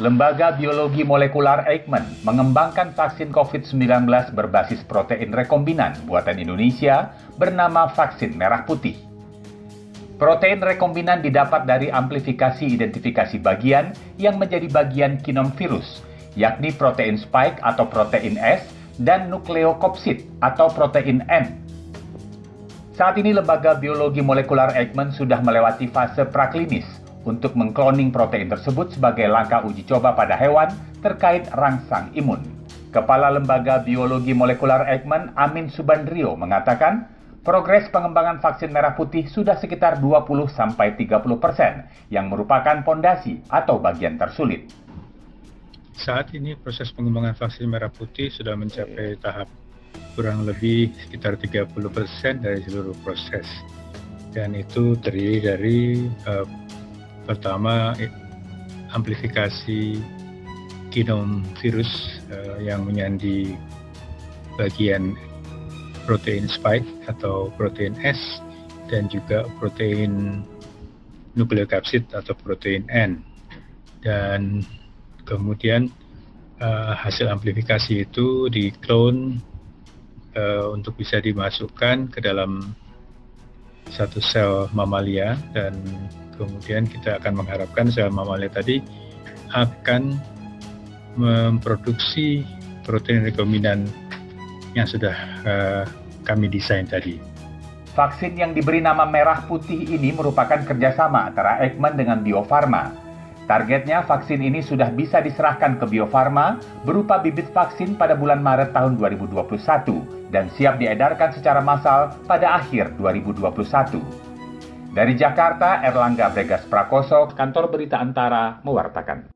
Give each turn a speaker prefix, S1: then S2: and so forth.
S1: Lembaga Biologi Molekular Eijkman mengembangkan vaksin COVID-19 berbasis protein rekombinan buatan Indonesia bernama vaksin merah putih. Protein rekombinan didapat dari amplifikasi identifikasi bagian yang menjadi bagian kinom virus, yakni protein spike atau protein S dan nukleokopsid atau protein N. Saat ini lembaga biologi molekular Eijkman sudah melewati fase praklinis untuk mengkloning protein tersebut sebagai langkah uji coba pada hewan terkait rangsang imun. Kepala Lembaga Biologi Molekular Eijkman, Amin Subandrio, mengatakan progres pengembangan vaksin merah putih sudah sekitar 20-30 persen, yang merupakan pondasi atau bagian tersulit.
S2: Saat ini proses pengembangan vaksin merah putih sudah mencapai tahap kurang lebih sekitar 30 persen dari seluruh proses. Dan itu terdiri dari uh, Pertama, amplifikasi genom virus uh, yang menyandi bagian protein spike atau protein S dan juga protein nukleokapsid atau protein N. Dan kemudian uh, hasil amplifikasi itu diklon uh, untuk bisa dimasukkan ke dalam satu sel mamalia dan kemudian kita akan mengharapkan sel mamalia tadi akan memproduksi protein rekombinan yang sudah uh, kami desain tadi.
S1: Vaksin yang diberi nama merah putih ini merupakan kerjasama antara Eijkman dengan Bio Farma. Targetnya vaksin ini sudah bisa diserahkan ke Bio Farma berupa bibit vaksin pada bulan Maret tahun 2021 dan siap diedarkan secara massal pada akhir 2021. Dari Jakarta, Erlangga Bregas Prakoso, Kantor Berita Antara, mewartakan.